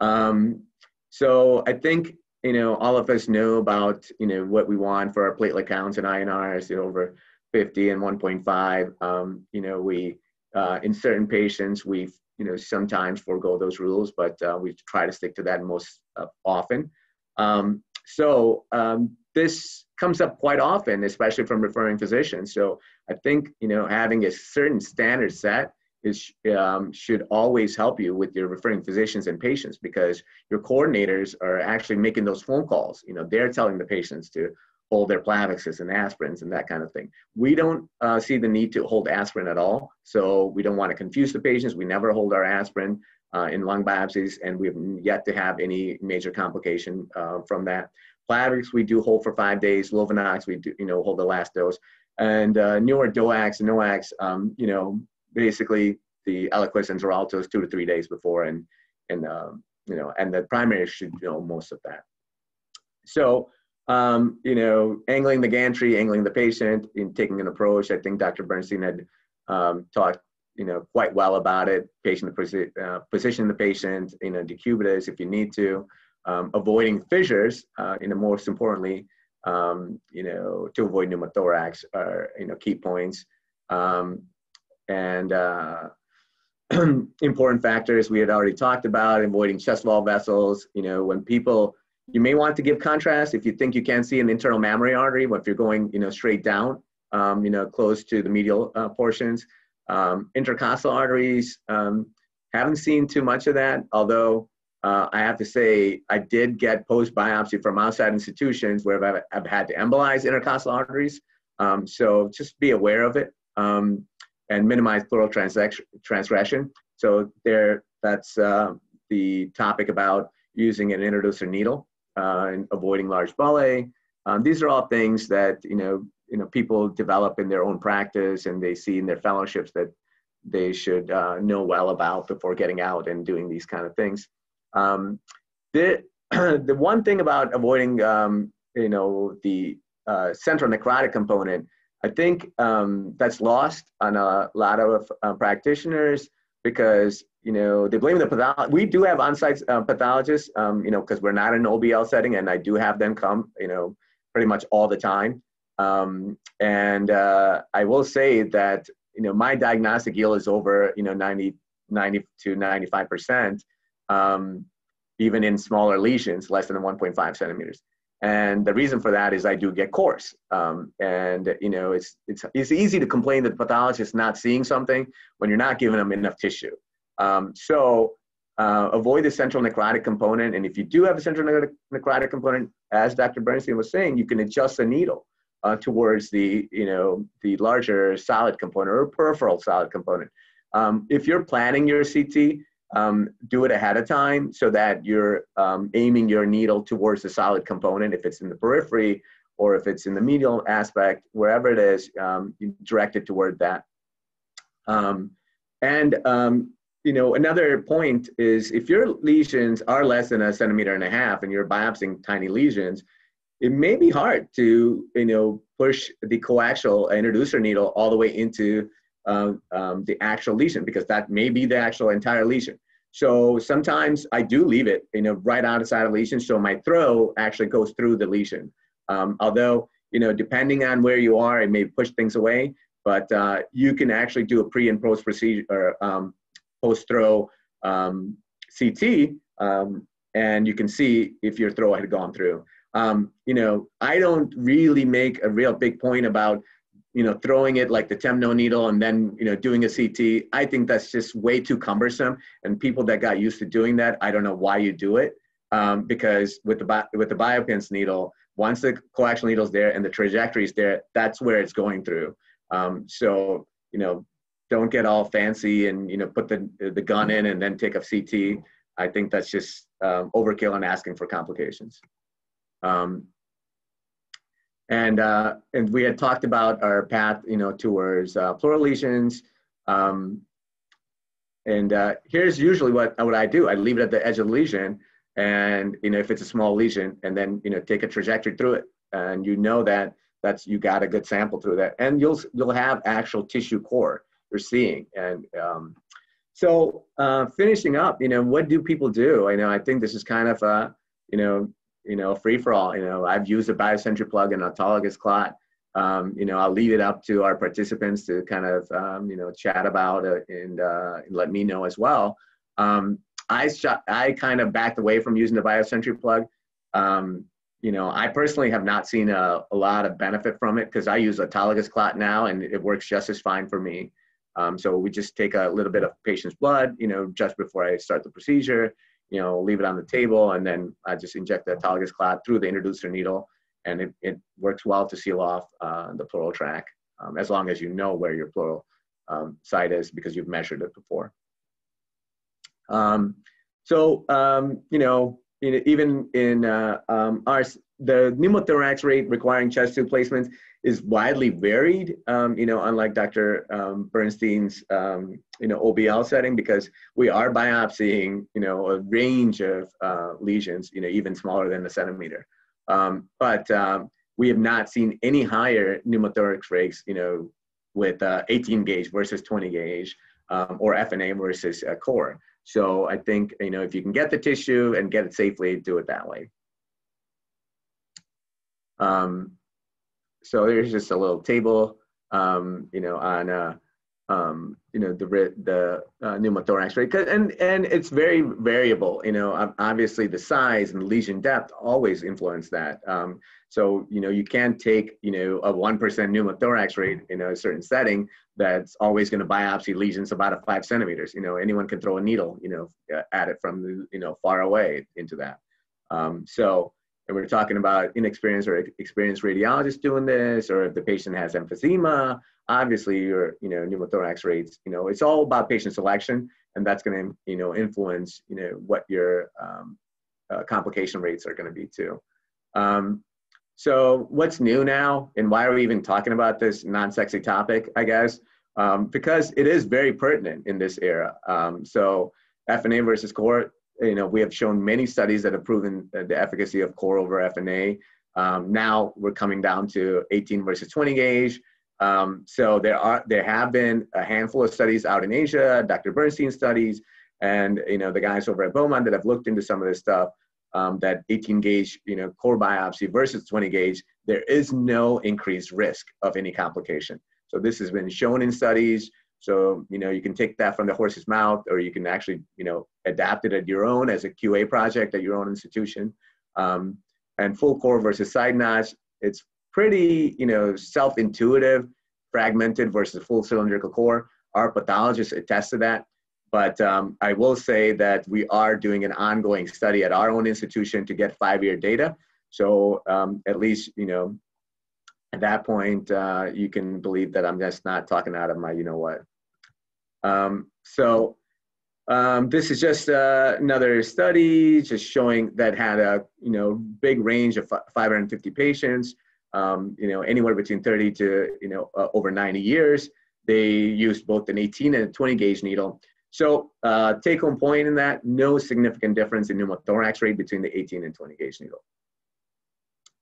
Um, so I think, you know, all of us know about, you know, what we want for our platelet counts and INRs you know, over 50 and 1.5. Um, you know, we, uh, in certain patients, we you know, sometimes forego those rules, but uh, we try to stick to that most uh, often. Um, so um, this comes up quite often, especially from referring physicians. So I think you know having a certain standard set is um, should always help you with your referring physicians and patients because your coordinators are actually making those phone calls. You know they're telling the patients to hold their Plavixes and aspirins and that kind of thing. We don't uh, see the need to hold aspirin at all, so we don't want to confuse the patients. We never hold our aspirin uh, in lung biopsies, and we've yet to have any major complication uh, from that. Plavix we do hold for five days. Lovenox we do, you know, hold the last dose. And uh, newer DOACs and NOACs, um, you know, basically the Eliquis and Xarelto two to three days before, and and um, you know, and the primary should know most of that. So, um, you know, angling the gantry, angling the patient, in taking an approach. I think Dr. Bernstein had um, talked you know, quite well about it. Patient uh, position the patient, you know, decubitus if you need to, um, avoiding fissures, uh, you know, most importantly, um, you know, to avoid pneumothorax are, you know, key points. Um, and uh, important factors we had already talked about, avoiding chest wall vessels. You know, when people, you may want to give contrast if you think you can't see an internal mammary artery, but if you're going, you know, straight down, um, you know, close to the medial uh, portions. Um, intercostal arteries, um, haven't seen too much of that, although uh, I have to say I did get post biopsy from outside institutions where I've, I've had to embolize intercostal arteries. Um, so just be aware of it um, and minimize pleural transgression. So there, that's uh, the topic about using an introducer needle uh, and avoiding large bullae. Um, these are all things that you know you know people develop in their own practice and they see in their fellowships that they should uh, know well about before getting out and doing these kind of things. Um, the the one thing about avoiding um, you know the uh, central necrotic component, I think um, that's lost on a lot of uh, practitioners because you know they blame the pathologist. We do have on-site uh, pathologists, um, you know, because we're not in an OBL setting, and I do have them come, you know, pretty much all the time. Um, and uh, I will say that you know my diagnostic yield is over you know 90, 90 to 95 percent, um, even in smaller lesions, less than 1.5 centimeters. And the reason for that is I do get coarse. Um, and, you know, it's, it's, it's easy to complain that the pathologist is not seeing something when you're not giving them enough tissue. Um, so uh, avoid the central necrotic component. And if you do have a central necrotic component, as Dr. Bernstein was saying, you can adjust the needle uh, towards the, you know, the larger solid component or peripheral solid component. Um, if you're planning your CT, um, do it ahead of time so that you're um, aiming your needle towards the solid component. If it's in the periphery or if it's in the medial aspect, wherever it is, um, you direct it toward that. Um, and um, you know, another point is if your lesions are less than a centimeter and a half and you're biopsying tiny lesions, it may be hard to, you know, push the coaxial introducer needle all the way into um, the actual lesion because that may be the actual entire lesion. So sometimes I do leave it, you know, right outside of lesion, so my throw actually goes through the lesion. Um, although, you know, depending on where you are, it may push things away, but uh, you can actually do a pre and post procedure um, post throw um, CT, um, and you can see if your throw had gone through. Um, you know, I don't really make a real big point about you know, throwing it like the Temno needle and then, you know, doing a CT, I think that's just way too cumbersome. And people that got used to doing that, I don't know why you do it. Um, because with the bi- with the BioPince needle, once the coaxial needle's there and the trajectory is there, that's where it's going through. Um, so, you know, don't get all fancy and, you know, put the, the gun in and then take a CT. I think that's just um, overkill and asking for complications. Um, and uh, and we had talked about our path, you know, towards uh, pleural lesions. Um, and uh, here's usually what what I do: I leave it at the edge of the lesion, and you know, if it's a small lesion, and then you know, take a trajectory through it, and you know that that's you got a good sample through that, and you'll you'll have actual tissue core you're seeing, and um, so uh, finishing up, you know, what do people do? I know I think this is kind of a you know you know, free for all. You know, I've used a BioSentry plug and autologous clot. Um, you know, I'll leave it up to our participants to kind of, um, you know, chat about and, uh, let me know as well. Um, I shot, I kind of backed away from using the BioSentry plug. Um, you know, I personally have not seen a, a lot of benefit from it because I use autologous clot now and it works just as fine for me. Um, so we just take a little bit of patient's blood, you know, just before I start the procedure you know, leave it on the table, and then I just inject the autologous clot through the introducer needle, and it, it works well to seal off uh, the pleural tract um, as long as you know where your pleural um, site is because you've measured it before. Um, so, um, you know, in, even in uh, um, our, the pneumothorax rate requiring chest tube placements is widely varied, um, you know, unlike Dr. Um, Bernstein's, um, you know, OBL setting, because we are biopsying, you know, a range of uh, lesions, you know, even smaller than a centimeter. Um, but um, we have not seen any higher pneumothorax rates, you know, with uh, 18 gauge versus 20 gauge um, or FNA versus uh, core. So I think, you know, if you can get the tissue and get it safely, do it that way. Um, so there's just a little table, um, you know, on, uh, um, you know, the the uh, pneumothorax rate, and and it's very variable. You know, obviously the size and lesion depth always influence that. Um, so you know, you can't take you know a one percent pneumothorax rate in a certain setting that's always going to biopsy lesions about a five centimeters. You know, anyone can throw a needle, you know, at it from you know far away into that. Um, so and we're talking about inexperienced or experienced radiologists doing this, or if the patient has emphysema, obviously your you know pneumothorax rates, you know, it's all about patient selection, and that's going to you know influence you know what your um, uh, complication rates are going to be too. Um, so what's new now, and why are we even talking about this non-sexy topic? I guess um, because it is very pertinent in this era. Um, so FNA versus core you know, we have shown many studies that have proven the efficacy of core over FNA. Um, now we're coming down to 18 versus 20 gauge. Um, so there are there have been a handful of studies out in Asia, Dr. Bernstein studies, and you know the guys over at Beaumont that have looked into some of this stuff. Um, that 18 gauge, you know, core biopsy versus 20 gauge, there is no increased risk of any complication. So this has been shown in studies. So, you know, you can take that from the horse's mouth or you can actually, you know, adapt it at your own as a QA project at your own institution. Um, and full core versus side notch, it's pretty, you know, self-intuitive, fragmented versus full cylindrical core. Our pathologists attest to that. But um, I will say that we are doing an ongoing study at our own institution to get five-year data. So um, at least, you know, at that point, uh, you can believe that I'm just not talking out of my, you know what. Um, so um, this is just uh, another study just showing that had a, you know, big range of 550 patients, um, you know, anywhere between 30 to, you know, uh, over 90 years. They used both an 18 and a 20 gauge needle. So uh, take home point in that, no significant difference in pneumothorax rate between the 18 and 20 gauge needle.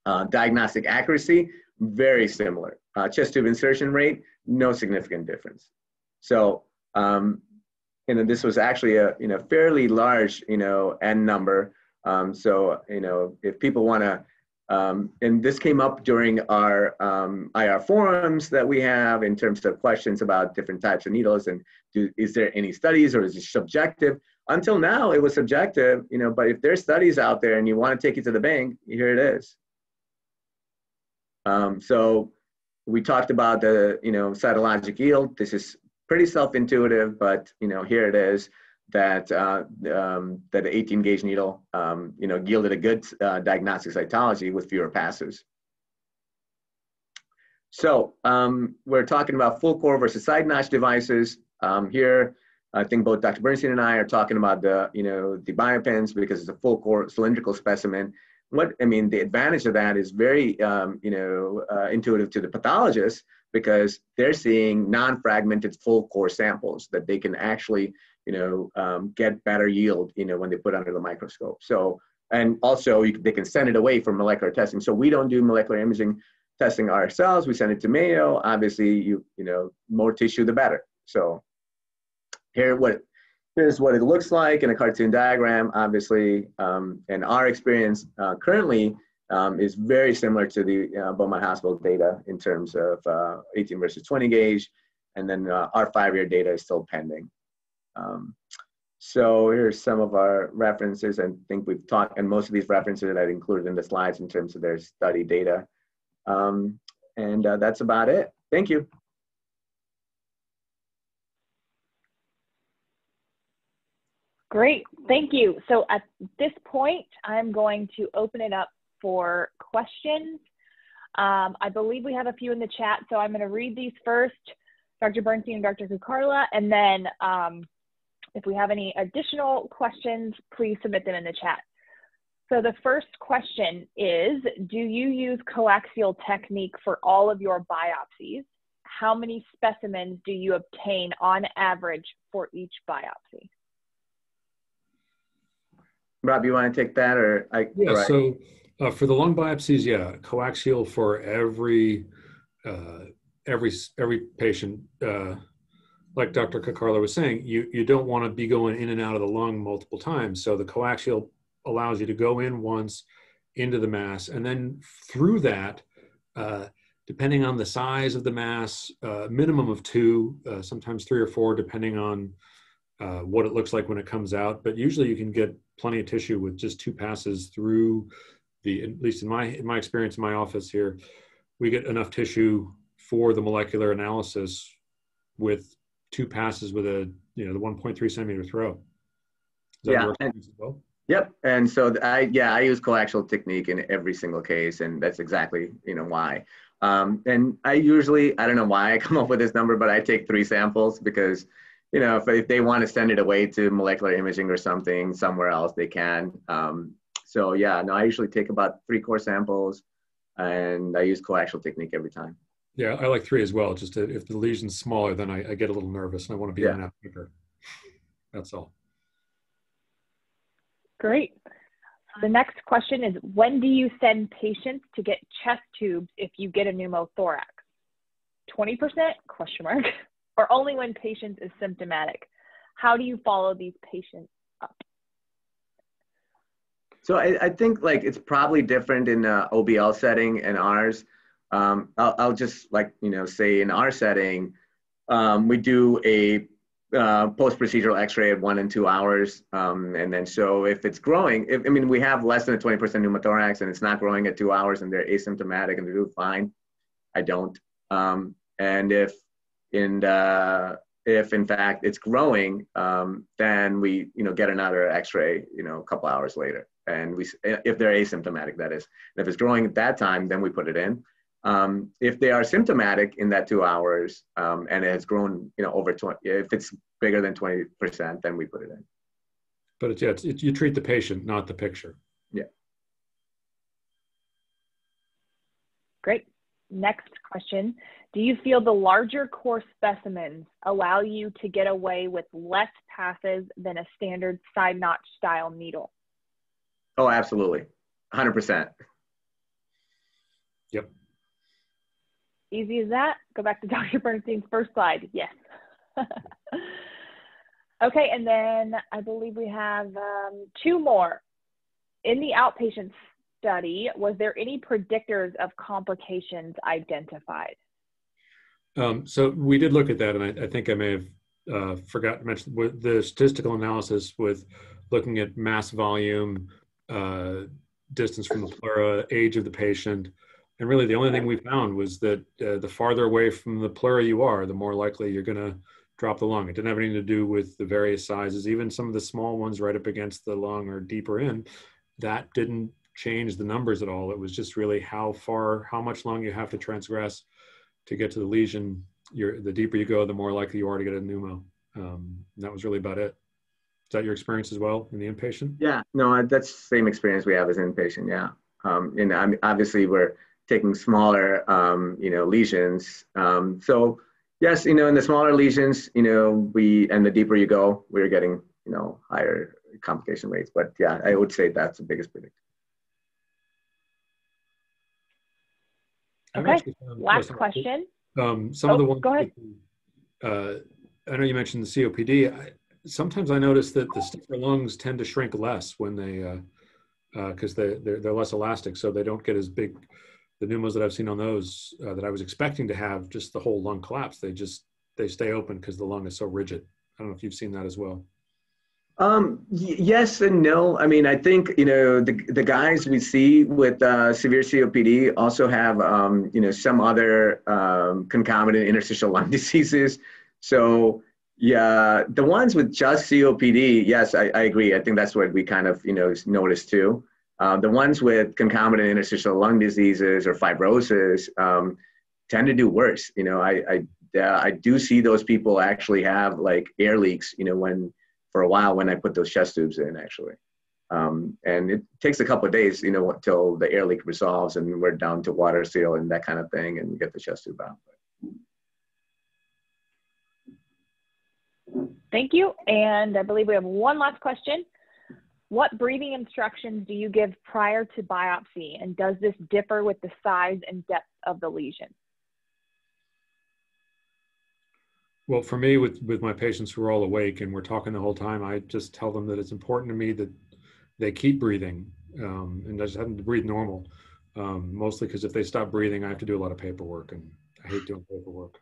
Uh, diagnostic accuracy, very similar. Uh, chest tube insertion rate, no significant difference. So, um, you know, this was actually a, you know, fairly large, you know, N number. Um, so, you know, if people want to um, and this came up during our um, IR forums that we have in terms of questions about different types of needles and do, is there any studies or is it subjective? Until now, it was subjective, you know, but if there's studies out there and you want to take it to the bank, here it is. Um, so we talked about the, you know, cytologic yield. This is pretty self-intuitive, but, you know, here it is that uh, um, that the 18 gauge needle um, you know yielded a good uh, diagnostic cytology with fewer passes. So um, we're talking about full core versus side notch devices. Um, here, I think both Dr. Bernstein and I are talking about the you know the BioPince because it's a full core cylindrical specimen. What I mean, the advantage of that is very um, you know uh, intuitive to the pathologist because they're seeing non-fragmented full core samples that they can actually you know, um, get better yield, you know, when they put under the microscope. So, and also you, they can send it away for molecular testing. So we don't do molecular imaging testing ourselves. We send it to Mayo. Obviously, you you know, more tissue the better. So here what here's what it looks like in a cartoon diagram. Obviously, um, and our experience uh, currently um, is very similar to the uh, Beaumont Hospital data in terms of uh, 18 versus 20 gauge, and then uh, our five-year data is still pending. Um, so here's some of our references. I think we've talked, and most of these references that I've included in the slides in terms of their study data. Um, and uh, that's about it. Thank you. Great, thank you. So at this point, I'm going to open it up for questions. Um, I believe we have a few in the chat, so I'm going to read these first, Dr. Bernstein and Dr. Kakarla, and then um, if we have any additional questions, please submit them in the chat. So the first question is, do you use coaxial technique for all of your biopsies? How many specimens do you obtain on average for each biopsy? Rob, you want to take that or I? Yeah, right. so uh, for the lung biopsies, yeah, coaxial for every, uh, every, every patient uh, like Dr. Kakarla was saying, you, you don't want to be going in and out of the lung multiple times. So the coaxial allows you to go in once into the mass, and then through that, uh, depending on the size of the mass, uh, minimum of two, uh, sometimes three or four, depending on uh, what it looks like when it comes out. But usually, you can get plenty of tissue with just two passes through the. At least in my in my experience in my office here, we get enough tissue for the molecular analysis with two passes with a you know the 1.3 centimeter throw. yeah. And, well? Yep. And so I yeah I use coaxial technique in every single case, and that's exactly you know why. Um, and I usually I don't know why I come up with this number, but I take three samples because you know if, if they want to send it away to molecular imaging or something somewhere else they can. Um, so yeah, no, I usually take about three core samples, and I use coaxial technique every time. Yeah, I like three as well. Just to, if the lesion's smaller, then I, I, get a little nervous and I want to be yeah. on that quicker. That's all. Great. The next question is, when do you send patients to get chest tubes if you get a pneumothorax? 20% question mark, or only when patients is symptomatic? How do you follow these patients up? So I, I think like it's probably different in a OBL setting and ours. Um, I'll, I'll, just like, you know, say in our setting, um, we do a uh, post-procedural x-ray at one and two hours. Um, and then so if it's growing, if, I mean, we have less than a 20% pneumothorax and it's not growing at two hours and they're asymptomatic and they do fine, I don't. Um, and if in, uh, if in fact it's growing, um, then we, you know, get another x-ray, you know, a couple hours later. And we, if they're asymptomatic, that is. And if it's growing at that time, then we put it in. Um, if they are symptomatic in that two hours um, and it has grown, you know, over 20, if it's bigger than 20%, then we put it in. But it's, yeah, it's, it, you treat the patient, not the picture. Yeah. Great. Next question. Do you feel the larger core specimens allow you to get away with less passes than a standard side notch style needle? Oh, absolutely. 100%. Yep. Easy as that. Go back to Dr. Bernstein's first slide. Yes. okay, and then I believe we have um, two more. In the outpatient study, was there any predictors of complications identified? Um, so we did look at that, and I, I think I may have uh, forgot to mention the statistical analysis with looking at mass volume, uh, distance from the pleura, age of the patient, and really, the only thing we found was that uh, the farther away from the pleura you are, the more likely you're going to drop the lung. It didn't have anything to do with the various sizes, even some of the small ones right up against the lung or deeper in. That didn't change the numbers at all. It was just really how far, how much lung you have to transgress to get to the lesion. You're, the deeper you go, the more likely you are to get a pneumo. Um, that was really about it. Is that your experience as well in the inpatient? Yeah, no, that's the same experience we have as inpatient. Yeah, um, and I mean, obviously we're taking smaller, um, you know, lesions. Um, so yes, you know, in the smaller lesions, you know, we and the deeper you go, we're getting, you know, higher complication rates. But yeah, I would say that's the biggest predictor. Okay. Last question. Um, some oh, of the ones. Go ahead. uh, I know you mentioned the COPD. I, sometimes I notice that the stiffer lungs tend to shrink less when they, because uh, uh, they they're, they're less elastic, so they don't get as big the pneumos that I've seen on those uh, that I was expecting to have just the whole lung collapse, they just they stay open because the lung is so rigid. I don't know if you've seen that as well. Um, y- yes and no. I mean, I think you know the the guys we see with uh, severe COPD also have um, you know some other um, concomitant interstitial lung diseases. So yeah, the ones with just COPD, yes, I, I agree. I think that's what we kind of you know noticed too. Uh, the ones with concomitant interstitial lung diseases or fibrosis um, tend to do worse. You know, I, I, uh, I do see those people actually have like air leaks, you know, when for a while when I put those chest tubes in actually. Um, and it takes a couple of days, you know, until the air leak resolves and we're down to water seal and that kind of thing and get the chest tube out. Thank you. And I believe we have one last question. What breathing instructions do you give prior to biopsy, and does this differ with the size and depth of the lesion? Well, for me, with, with my patients who are all awake and we're talking the whole time, I just tell them that it's important to me that they keep breathing um, and just have them to breathe normal. Um, mostly because if they stop breathing, I have to do a lot of paperwork, and I hate doing paperwork.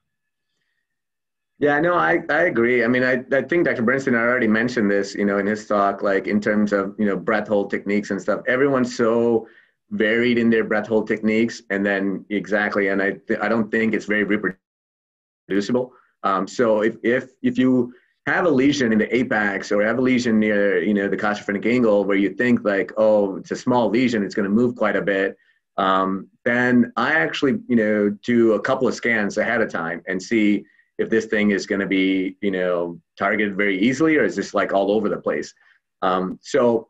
Yeah, no, I, I agree. I mean, I, I think Dr. Bernstein already mentioned this, you know, in his talk, like in terms of, you know, breath hold techniques and stuff. Everyone's so varied in their breath hold techniques. And then exactly, and I, th- I don't think it's very reproducible. Um, so if, if, if you have a lesion in the apex or have a lesion near, you know, the costophrenetic angle where you think like, oh, it's a small lesion, it's going to move quite a bit. Um, then I actually, you know, do a couple of scans ahead of time and see, if this thing is going to be you know targeted very easily or is this like all over the place? Um, so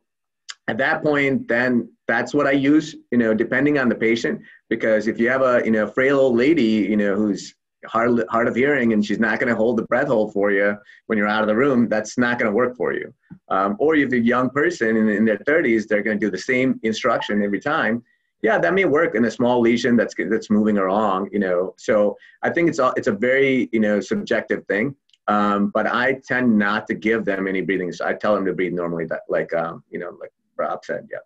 at that point then that's what i use you know depending on the patient. Because if you have a you know frail old lady you know who's hard, hard of hearing and she's not going to hold the breath hold for you when you're out of the room that's not going to work for you. Um, or if a young person in, in their 30s they're going to do the same instruction every time yeah, that may work in a small lesion that's that's moving along, you know. So I think it's all it's a very you know subjective thing. Um, but I tend not to give them any breathing. So I tell them to breathe normally, that like um, you know, like Rob said. Yeah.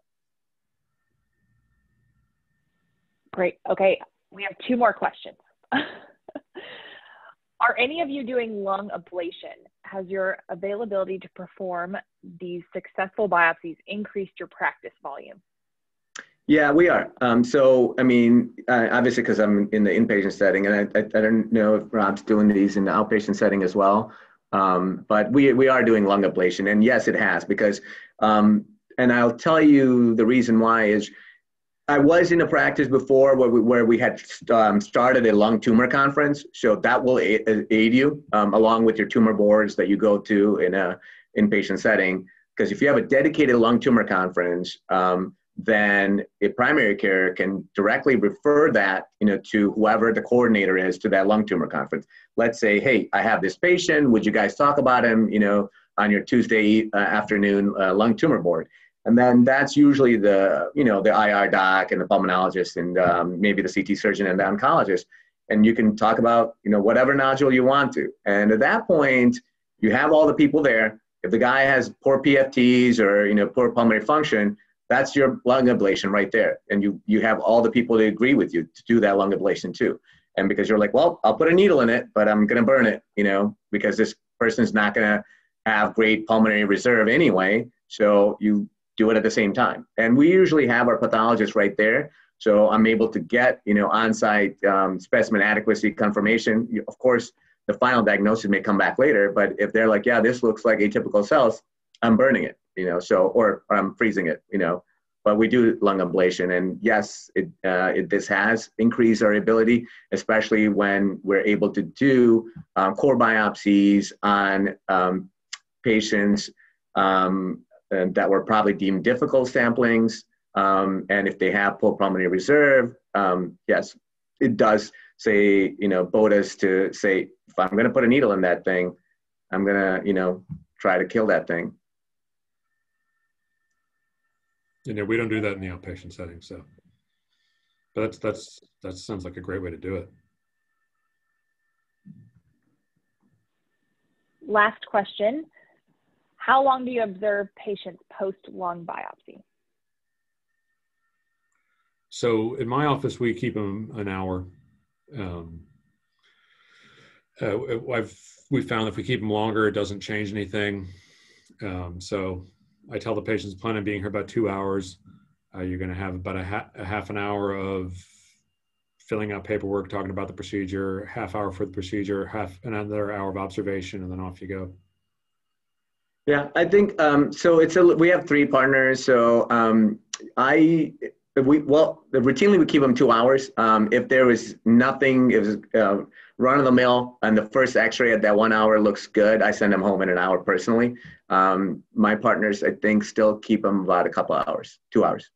Great. Okay, we have two more questions. are any of you doing lung ablation? Has your availability to perform these successful biopsies increased your practice volume? Yeah, we are. Um, so, I mean, uh, obviously, because I'm in the inpatient setting, and I, I, I, don't know if Rob's doing these in the outpatient setting as well. Um, but we, we are doing lung ablation, and yes, it has because, um, and I'll tell you the reason why is I was in a practice before where we, where we had um, started a lung tumor conference. So that will aid, aid you um, along with your tumor boards that you go to in a inpatient setting. Because if you have a dedicated lung tumor conference, um, then a primary care can directly refer that you know to whoever the coordinator is to that lung tumor conference. Let's say, hey, I have this patient. Would you guys talk about him? You know, on your Tuesday uh, afternoon uh, lung tumor board and then that's usually the you know the IR doc and the pulmonologist and um, maybe the CT surgeon and the oncologist, and you can talk about you know whatever nodule you want to. And at that point, you have all the people there. If the guy has poor PFTs or you know poor pulmonary function, that's your lung ablation right there, and you you have all the people that agree with you to do that lung ablation too. And because you're like, well, I'll put a needle in it, but I'm gonna burn it, you know, because this person's not gonna have great pulmonary reserve anyway. So you do it at the same time. And we usually have our pathologist right there. So I'm able to get, you know, on-site um, specimen adequacy confirmation. Of course, the final diagnosis may come back later, but if they're like, yeah, this looks like atypical cells, I'm burning it, you know, so, or, or I'm freezing it, you know, but we do lung ablation. And yes, it, uh, it, this has increased our ability, especially when we're able to do um, core biopsies on um, patients um, that were probably deemed difficult samplings. Um, and if they have poor pulmonary reserve, um, yes, it does say, you know, BOTAS to say, if I'm going to put a needle in that thing, I'm going to, you know, try to kill that thing. You know, we don't do that in the outpatient setting. So, but that's, that's, that sounds like a great way to do it. Last question. How long do you observe patients post lung biopsy? So in my office, we keep them an hour. Um, uh, I've we found if we keep them longer, it doesn't change anything. Um, so I tell the patients plan on being here about two hours. Uh, you're going to have about a, ha- a, half an hour of filling out paperwork, talking about the procedure, half hour for the procedure, half another hour of observation, and then off you go. Yeah, I think um, so. It's a we have three partners. So um, I we well routinely we keep them two hours. Um, if there was nothing, was uh, run of the mill, and the first X-ray at that one hour looks good, I send them home in an hour personally. Um, my partners, I think, still keep them about a couple hours, two hours.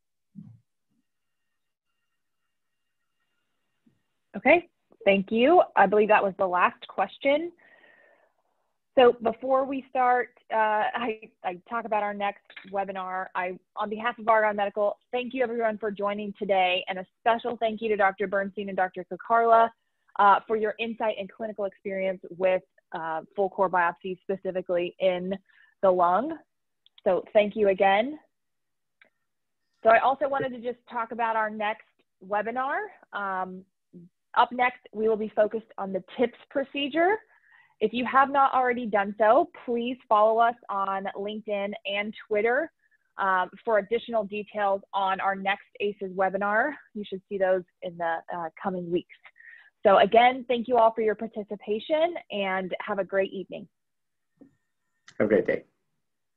Okay, thank you. I believe that was the last question. So before we start, uh, I, I, talk about our next webinar. I, on behalf of Argon Medical, thank you everyone for joining today, and a special thank you to Dr. Bernstein and Dr. Kakarla uh, for your insight and clinical experience with uh, full core biopsy, specifically in the lung. So thank you again. So I also wanted to just talk about our next webinar. Um, up next, we will be focused on the TIPS procedure. If you have not already done so, please follow us on LinkedIn and Twitter um, for additional details on our next ACES webinar. You should see those in the uh, coming weeks. So again, thank you all for your participation and have a great evening. Have a great day.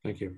Thank you.